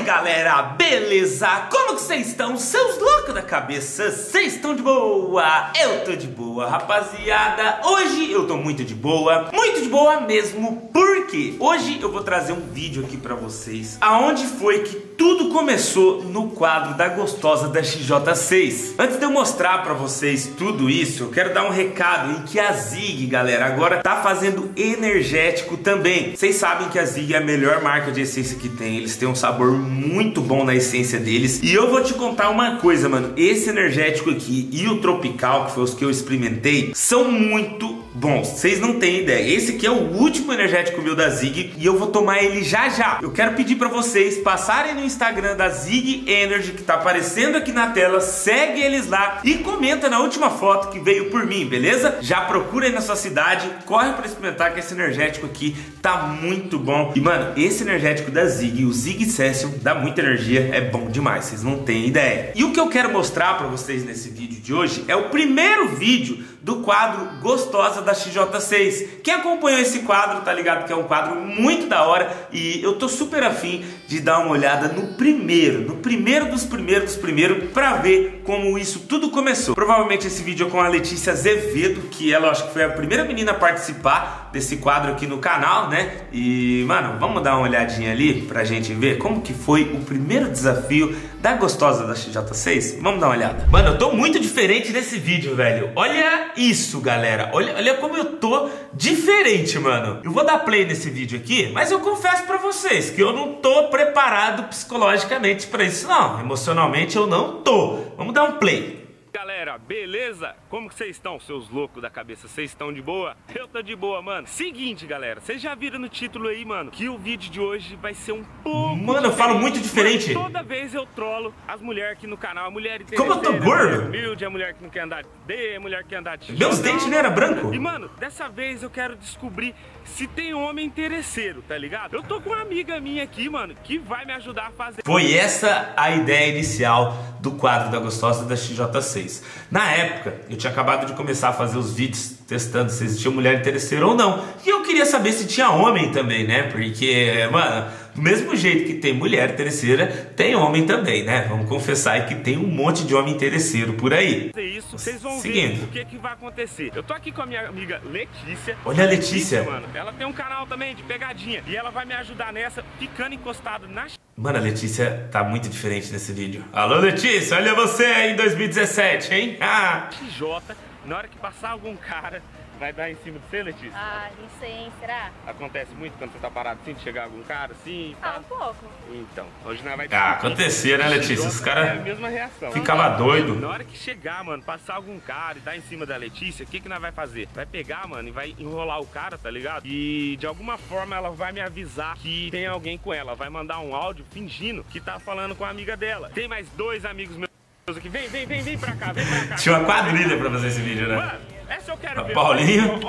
aí galera, beleza? Como que vocês estão? Seus loucos da cabeça, vocês estão de boa? Eu tô de boa, rapaziada Hoje eu tô muito de boa, muito de boa mesmo Porque hoje eu vou trazer um vídeo aqui pra vocês. Aonde foi que tudo começou no quadro da gostosa da XJ6 Antes de eu mostrar pra vocês tudo isso Eu quero dar um recado em que a Zig, galera, agora tá fazendo energético também. Vocês sabem que a Zig é a melhor marca de essência que tem. Eles têm um sabor muito bom na essência deles. E eu vou te contar uma coisa, mano. Esse energético aqui e o tropical, que foi os que eu experimentei, são muito bons. Vocês não têm ideia. Esse aqui é o último energético meu da Zig e eu vou tomar ele já já. Eu quero pedir para vocês passarem no Instagram da Zig Energy que tá aparecendo aqui na tela, segue eles lá e comenta na última foto que veio por mim, beleza? Já procura aí na sua cidade, corre para experimentar que esse energético aqui tá muito bom. E mano, esse energético da Zig, o Zig Session, dá muita energia, é bom demais, vocês não têm ideia. E o que eu quero mostrar para vocês nesse vídeo de hoje é o primeiro vídeo do quadro Gostosa da XJ6. Quem acompanhou esse quadro tá ligado que é um quadro muito da hora e eu tô super afim de dar uma olhada no primeiro, no primeiro dos primeiros dos primeiros para ver como isso tudo começou. Provavelmente esse vídeo é com a Letícia Azevedo, que ela acho que foi a primeira menina a participar desse quadro aqui no canal, né? E, mano, vamos dar uma olhadinha ali pra gente ver como que foi o primeiro desafio da gostosa da XJ6? Vamos dar uma olhada. Mano, eu tô muito diferente nesse vídeo, velho. Olha isso, galera. Olha, olha como eu tô diferente, mano. Eu vou dar play nesse vídeo aqui, mas eu confesso pra vocês que eu não tô preparado psicologicamente pra isso, não. Emocionalmente eu não tô. Vamos dar um play. Galera, beleza? Como que vocês estão, seus loucos da cabeça? Vocês estão de boa? Eu tô de boa, mano. Seguinte, galera, vocês já viram no título aí, mano, que o vídeo de hoje vai ser um pouco Mano, eu falo muito diferente. Toda vez eu trolo as mulheres aqui no canal, a mulher Como eu tô gordo? Humilde, a mulher que não quer andar de D, a mulher que quer andar de Meus dentes não era branco? E, mano, dessa vez eu quero descobrir se tem homem interesseiro, tá ligado? Eu tô com uma amiga minha aqui, mano, que vai me ajudar a fazer. Foi essa a ideia inicial do quadro da Gostosa da XJ6. Na época, eu tinha acabado de começar a fazer os vídeos testando se existia mulher interesseira ou não. E eu queria saber se tinha homem também, né? Porque, mano, do mesmo jeito que tem mulher interesseira, tem homem também, né? Vamos confessar aí que tem um monte de homem interesseiro por aí. Isso, vocês vão Seguindo. ver o que, que vai acontecer. Eu tô aqui com a minha amiga Letícia. Olha a Letícia. mano, ela tem um canal também de pegadinha. E ela vai me ajudar nessa, ficando encostado na Mano, a Letícia tá muito diferente nesse vídeo. Alô, Letícia, olha você aí em 2017, hein? Ah! XJ. Na hora que passar algum cara, vai dar em cima de você, Letícia? Ah, não sei, hein? Será? Acontece muito quando você tá parado assim, de chegar algum cara assim? Ah, tá? um pouco. Então, hoje nós vai Ah, acontecia, né, Letícia? Os É a caras mesma reação. ficava doido. Na hora que chegar, mano, passar algum cara e dar em cima da Letícia, o que que nós vai fazer? Vai pegar, mano, e vai enrolar o cara, tá ligado? E de alguma forma ela vai me avisar que tem alguém com ela. Vai mandar um áudio fingindo que tá falando com a amiga dela. Tem mais dois amigos meus aqui. Vem, vem, vem, vem pra cá, vem pra cá. Tinha uma quadrilha pra fazer esse vídeo, né? Mano, essa eu quero ver. Paulinho,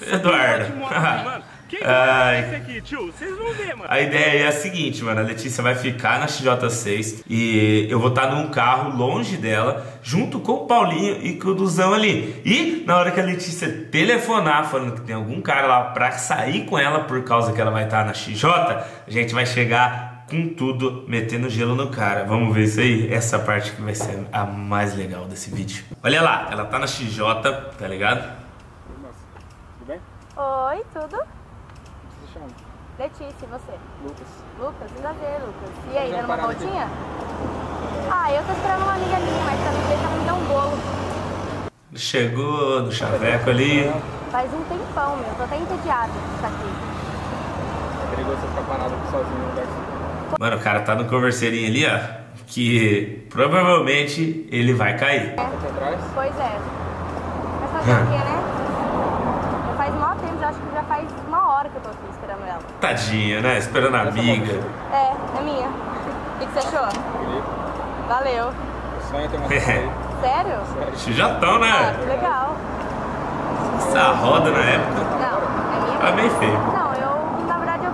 essa Eduardo. moto. Quem Ai. é esse aqui, tio? Vocês vão ver, mano. A ideia é a seguinte, mano. A Letícia vai ficar na XJ6 e eu vou estar num carro longe dela, junto com o Paulinho e com o Duzão ali. E na hora que a Letícia telefonar falando que tem algum cara lá pra sair com ela por causa que ela vai estar na XJ, a gente vai chegar com tudo, metendo gelo no cara. Vamos ver isso aí? Essa parte que vai ser a mais legal desse vídeo. Olha lá, ela tá na XJ, tá ligado? Tudo bem? Oi, tudo? O que você chama? Letícia, e você? Lucas. Lucas, ainda vê, Lucas. E aí, dando uma aqui? voltinha? Ah, eu tô esperando uma amiga minha, mas também deixa me dar um bolo. Chegou no chaveco ali. Faz um tempão, meu. Tô até entediada de estar aqui. É perigoso você ficar parado aqui sozinho no lugar. Mano, o cara tá no converseirinho ali, ó. Que provavelmente ele vai cair. Aqui atrás. Pois é. Mas fazer o quê, né? Já faz maior tempo, já acho que já faz uma hora que eu tô aqui esperando ela. Tadinha, né? Esperando a amiga. É, é minha. O que, que você achou? Bonito. Valeu. O sonho é ter uma aí. Sério? Acho já tão, Ah, né? que legal. Essa roda na época. Não, é minha. Tá bem feio. Não, eu, na verdade, eu.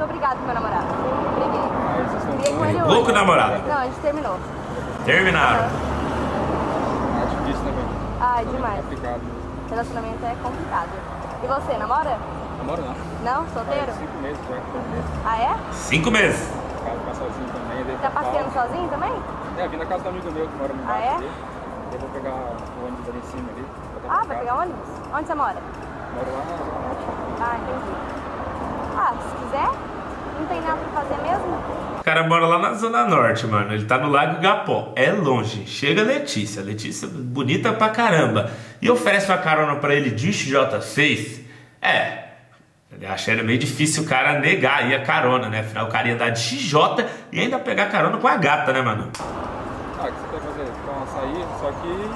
eu Pro meu namorado. Briguei. Briguei com ele com hoje. Louco namorado. Não, a gente terminou. Terminaram. É difícil, né, velho? Ai, É demais. complicado. Relacionamento é complicado. E você, namora? Namoro não. Não? Faz Solteiro? cinco meses já. Ah, é? Cinco meses. Tá passeando sozinho também? É, vim na casa do amigo meu que mora no Ah, bairro é? ali. Eu vou pegar o ônibus ali em cima ali. Ah, vai casa. pegar ônibus? Onde você mora? Moro lá na Zona Norte. Ah, entendi. Ah, se quiser, não tem nada pra fazer mesmo? O cara mora lá na Zona Norte, mano. Ele tá no Lago Gapó. É longe. Chega a Letícia. Letícia bonita pra caramba. E oferece uma carona pra ele de XJ6. É. Ele acha era meio difícil o cara negar aí a carona, né? Afinal, o cara ia andar de XJ e ainda pegar carona com a gata, né, mano? Ah, o que você quer fazer? Tomar um açaí, só que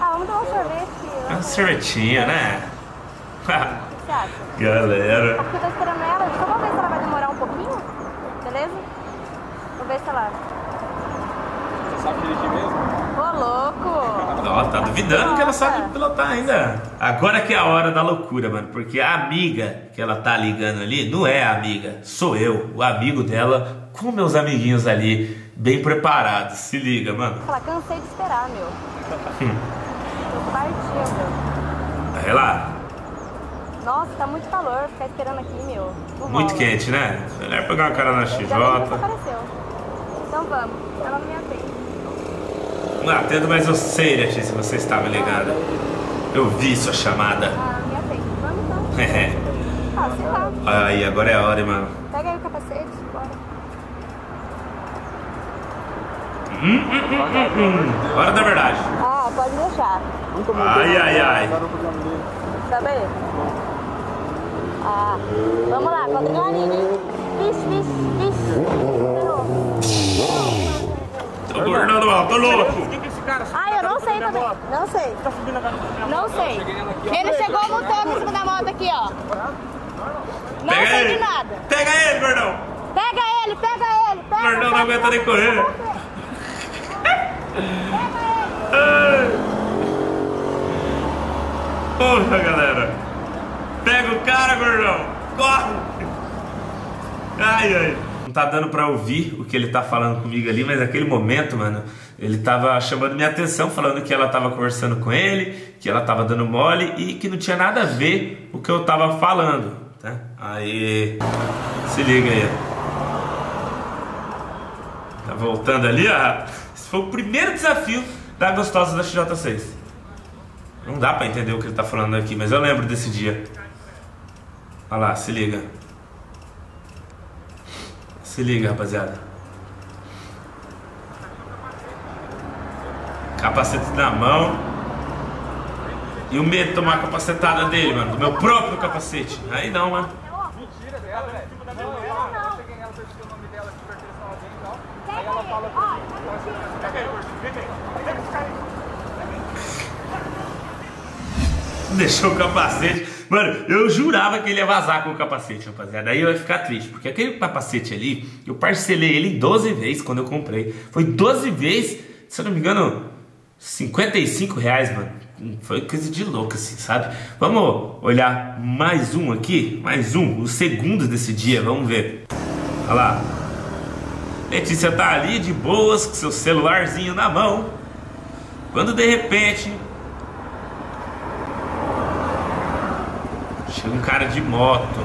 Ah, vamos tomar um sorvete. É uma sorvetinha, né? O que você acha? Galera. Aqui eu tô esperando ela. Só vou ver se ela vai um pouquinho. Beleza? Vou ver se ela. você sabe dirigir mesmo. Ô, louco! Ó, tá duvidando que ela sabe pilotar ainda. Agora que é a hora da loucura, mano. Porque a amiga que ela tá ligando ali não é a amiga, sou eu, o amigo dela, com meus amiguinhos ali, bem preparados. Se liga, mano. Fala, cansei de esperar, meu. Eu partiu, meu. Vai lá. Nossa, tá muito calor ficar esperando aqui, meu. Não Muito rola. quente, né? Melhor pegar uma cara na XJ. desapareceu. Então vamos. Ela não me atende. Não atendo, mas eu sei, Letícia, se você estava ligada. Eu vi sua chamada. Ah, me atende. Vamos então. Ah, sei lá. Aí, agora é a hora, hein, mano. Pega aí o capacete, bora. Hora da verdade. Ah, pode deixar. Ai, ai, ai. Sabe aí? Ah, vamos lá, adrenalina, hein? Vixe, vixe. Ferrou. Tô gordão do mal, tô louco. esse cara Ah, eu não sei também. Não sei. tá subindo a cara Não sei. Ele chegou montando em cima da moto aqui, ó. Não Pega sei ele. de nada. Pega ele, gordão. Pega ele, pega ele, pega gordão não aguenta nem correr. Porra, galera. Pega o cara, gordão. Corre. Ai, ai. Não tá dando pra ouvir o que ele tá falando comigo ali, mas naquele momento, mano, ele tava chamando minha atenção, falando que ela tava conversando com ele, que ela tava dando mole e que não tinha nada a ver o que eu tava falando, tá? Aí, se liga aí. Tá voltando ali, ó. Esse foi o primeiro desafio da gostosa da XJ6. Não dá pra entender o que ele tá falando aqui, mas eu lembro desse dia. Olha lá, se liga. Se liga, rapaziada. Capacete na mão. E o medo de tomar a capacetada dele, mano. Do meu próprio capacete. Aí não, mano. Mentira dela, velho. Não, não. Eu cheguei nela, percebi o nome dela, que pertence a alguém e tal. Pega Aí ela fala pra tá mentindo. Deixou o capacete. Mano, eu jurava que ele ia vazar com o capacete, rapaziada. Aí eu ia ficar triste, porque aquele capacete ali, eu parcelei ele 12 vezes quando eu comprei. Foi 12 vezes, se eu não me engano, 55 reais, mano. Foi coisa de louco, assim, sabe? Vamos olhar mais um aqui, mais um, o segundo desse dia, vamos ver. Olha lá. Letícia tá ali de boas, com seu celularzinho na mão. Quando de repente um cara de moto.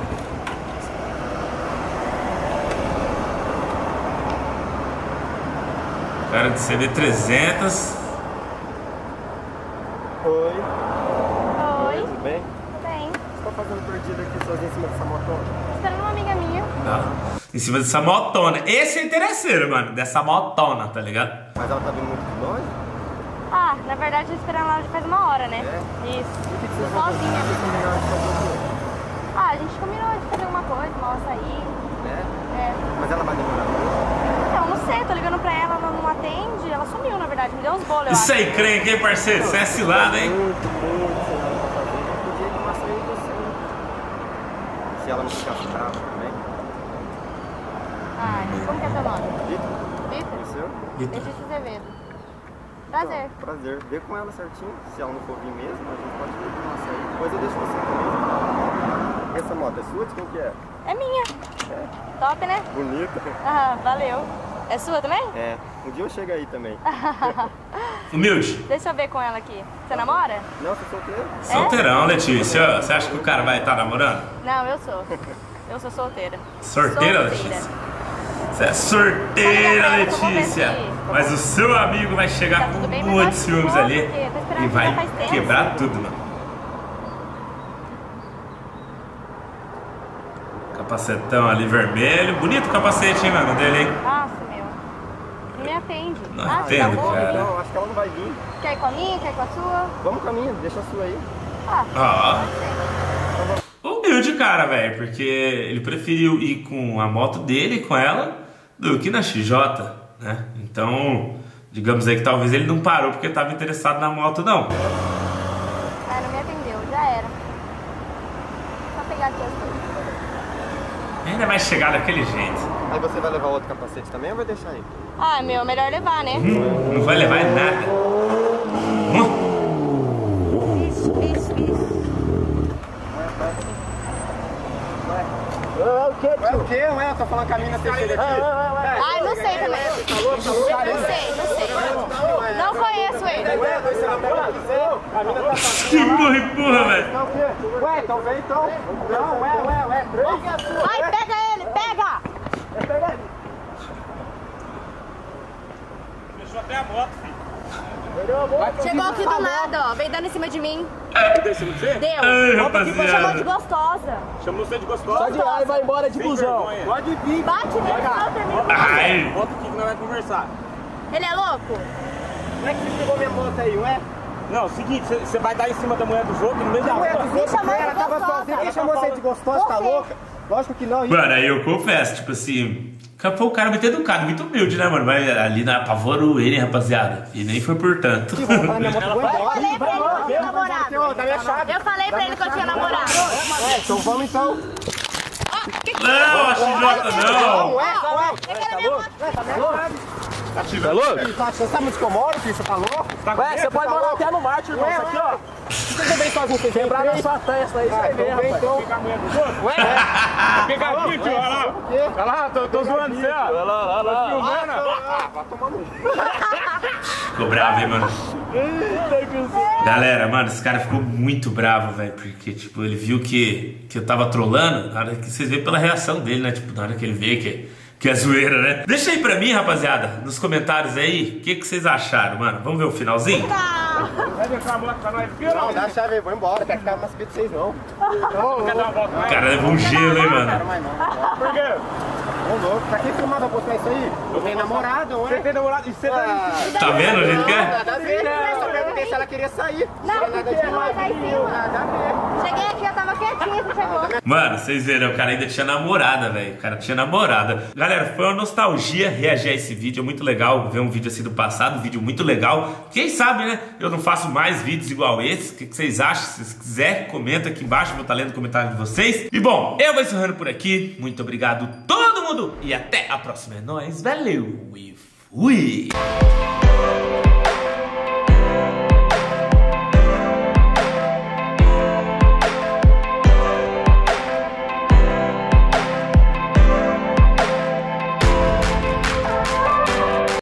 Cara de CB300. Oi, Oi, tudo bem? tudo bem? Você tá fazendo perdido aqui sozinho em cima dessa motona? Esperando uma amiga minha. Tá? Em cima dessa motona. Esse é interesseiro, mano. Dessa motona, tá ligado? Mas ela tá vindo muito de longe? Ah, na verdade, eu tô esperando ela já faz uma hora, né? É? Isso. Sozinha. O? Ah, a gente combinou de fazer alguma coisa, uma açaí. Né? É. Mas ela vai demorar muito? Então, não sei, tô ligando pra ela, ela não atende. Ela sumiu, na verdade, me deu uns bolos, eu Isso aí, crente, hein, parceiro? Isso é cilada, hein? Muito, muito pra fazer. Eu podia ir tomar com você. Se ela não ficasse brava também. Ai, como que é seu nome? Vitor, Vitor? conheceu? Letícia Azevedo. Prazer. Então, prazer. Vê com ela certinho. Se ela não for vir mesmo, a gente pode ir tomar açaí. Depois eu deixo você comigo. Essa moto é sua? De quem que é? É minha. É. Top, né? Bonita. Ah, valeu. É sua também? É. Um dia eu chego aí também. Humilde. Deixa eu ver com ela aqui. Você namora? Não, é solteiro? Solteirão, Letícia. Você acha que o cara vai estar namorando? Não, eu sou. Eu sou solteira. Sorteira, Solteira. Letícia? Você é sorteira, vou Letícia. Mas o seu amigo vai chegar Tá com um monte de que ciúmes ali esperando e vai quebrar tudo, mano. Capacetão ali vermelho. Bonito o capacete, hein, mano, dele, hein? Nossa, meu. Não me atende. Não ah, atendo, tá cara. Não, acho que ela não vai vir. Quer ir com a minha? Quer ir com a sua? Vamos com a minha, deixa a sua aí. Ah, Ó. Humilde, cara, velho, porque ele preferiu ir com a moto dele, com ela, do que na XJ, né? Então, digamos aí que talvez ele não parou porque tava interessado na moto, não. ah, não me atendeu. Já era. Só pegar aqui as coisas. Ainda vai chegar daquele jeito. Aí você vai levar outro capacete também ou vai deixar aí? Ah, meu, melhor levar, né? Hum, não vai levar nada. Hum, Isso, isso, isso. Ué, o tio? Ué, o quê? Ué, eu tô falando com a mina Teixeira aqui. Ai, não sei também. Não sei, não sei. Não conheço ele. Tá tá que burra e burra, velho. Então? Ué, então vem então. Não, ué, ué, ué. Ele, pega! Até a moto, filho. Chegou aqui do nada, ó. Veio dando em cima de mim. Deixa eu você? Deu. Ai, Chamou de rapaziada. gostosa. Chamou você de gostosa? Sai de lá e vai embora de busão. Pode vir. Bate nele, não termina. Ai, Volta aqui que nós vamos conversar. Ele é louco? Como é que você pegou minha moto aí, ué? Não, é seguinte, você- vai dar em cima da mulher dos outros no meio da rua. de ela tava gostosa. sozinha. Quem chamou você de gostosa? Tá louca? Lógico que não. mano, aí eu confesso, tipo assim. Foi o cara muito educado, muito humilde, né, mano? Mas ali na apavorou ele, rapaziada. E nem foi por tanto. Eu falei pra ele que eu tinha namorado. Eu falei pra ele que eu tinha namorado. Ué, então vamos então. Não, a XJ não. Ué, ué. Tá louco? Tá onde que eu moro, filho? Você tá louco? Ué, você pode morar até no Marte, irmão. Isso aqui, ó. Você vem sozinho, você Quebrar na sua testa aí, você ver, rapaz. então. Pegar a mulher dos outros? Ué? Pegadinho, tio, olha lá. Olha lá, tô, tô zoando você, ó. Olha lá, olha lá. Filmando. Ah, vai tomar no Ficou bravo, hein, mano? Galera, mano, esse cara ficou muito bravo, velho. Porque, tipo, ele viu que, que eu tava trolando. Na hora que vocês veem pela reação dele, né? Tipo, na hora que ele vê que, que é zoeira, né? Deixa aí pra mim, rapaziada, nos comentários aí, o que, que vocês acharam, mano? Vamos ver o finalzinho? Vai deixar a moto pra nós Não, não? dá a chave aí, vou embora. Quero ficar mais perto de vocês, não. Quer dar uma volta O mais? cara levou um gelo, hein, Não mano? quero mais, não. Por quê? Ô, louco. Pra quem filmar vai postar isso aí? Eu tenho namorada, Você ué. tem namorado e você tá... Tá vendo o jeito que é? Nada a ver, né? Perguntei se ela queria sair. Não, Não, nada porque de ela tá em cima. Nada a ver. Cheguei aqui, eu tava quietinha, você chegou. Mano, vocês viram, o cara ainda tinha namorada, velho. O cara tinha namorada. Galera, foi uma nostalgia reagir a esse vídeo. É muito legal ver um vídeo assim do passado, um vídeo muito legal. Quem sabe, né? Eu não faço mais vídeos igual esse. O que vocês acham? Se vocês quiserem, comenta aqui embaixo. Vou estar lendo o comentário de vocês. E bom, eu vou encerrando por aqui. Muito obrigado, todo mundo. E até a próxima. É nóis. Valeu e fui.